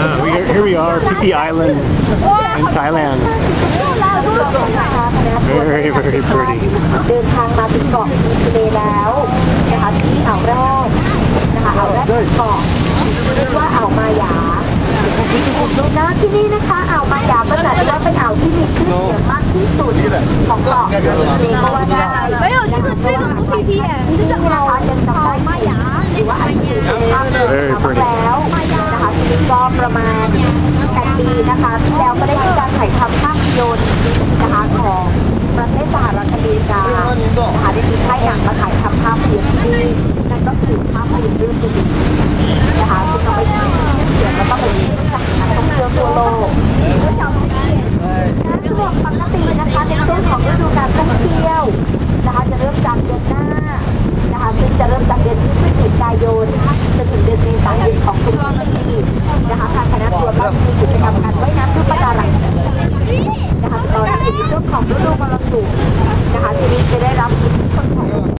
Uh, we, here we are, Phi Island in Thailand. Very, very pretty. นทางเกาะนี้แล้วนะคะที่อ่าวแรกนะคะอ่าวแรกเกาะเรียกว่าอ่าวมายานะที่นี่นะคะอ่าวมายาก็จัดว่าเป็นอ่าวที่มีคลื่นเสียงมากที่สุดของเกาะทะเลก็ว่าได้ไม่เอาที่คือที่ก็ PPN ที่เรา ก็ประมาณแปดปีนะคะที่แล้วก็ได้มีการถ่ายทำภาพยนตร์นะคะของประเทศสหรัฐอเมริกานะคะได้มีค่ายหนังมาถ่ายทำภาพยนตร์ที่นี่นั่นก็คือภาพยนตร์เรื่อง